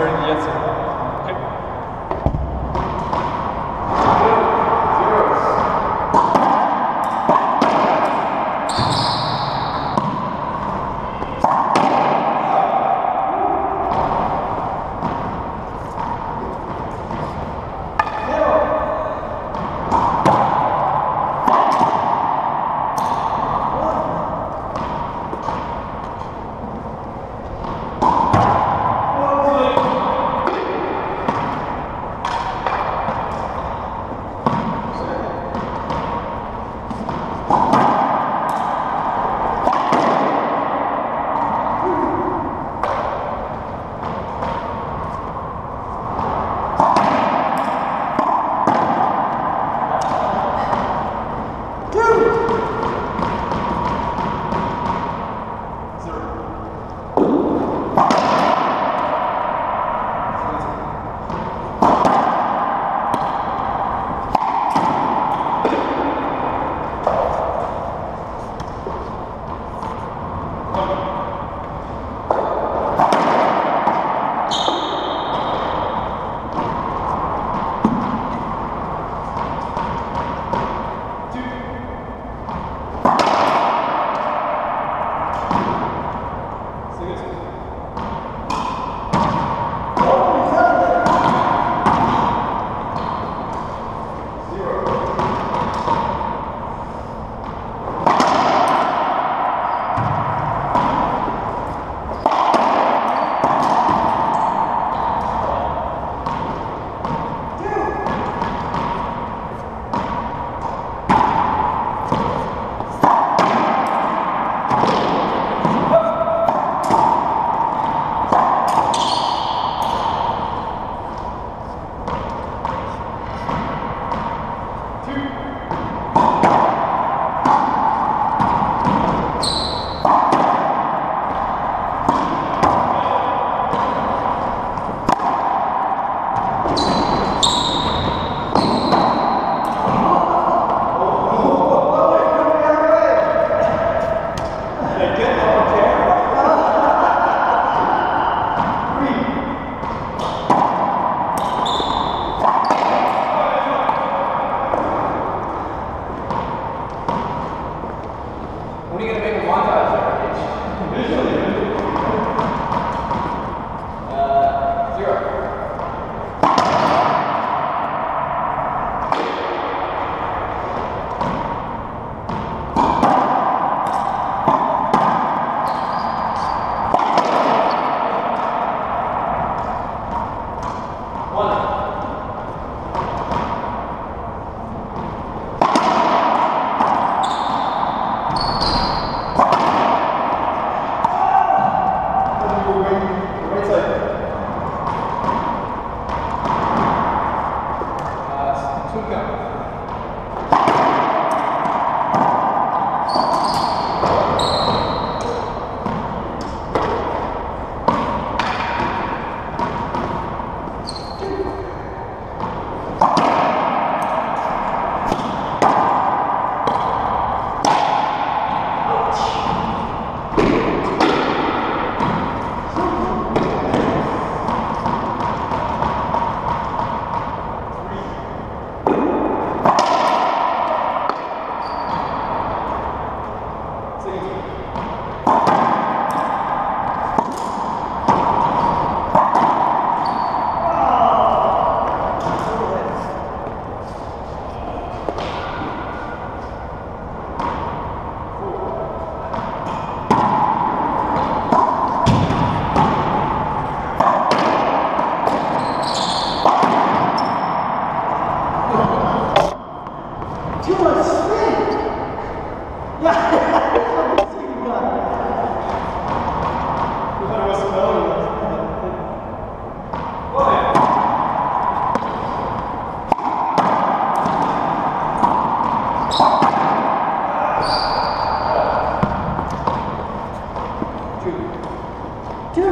starting the Yetzer. moda 就是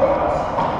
One,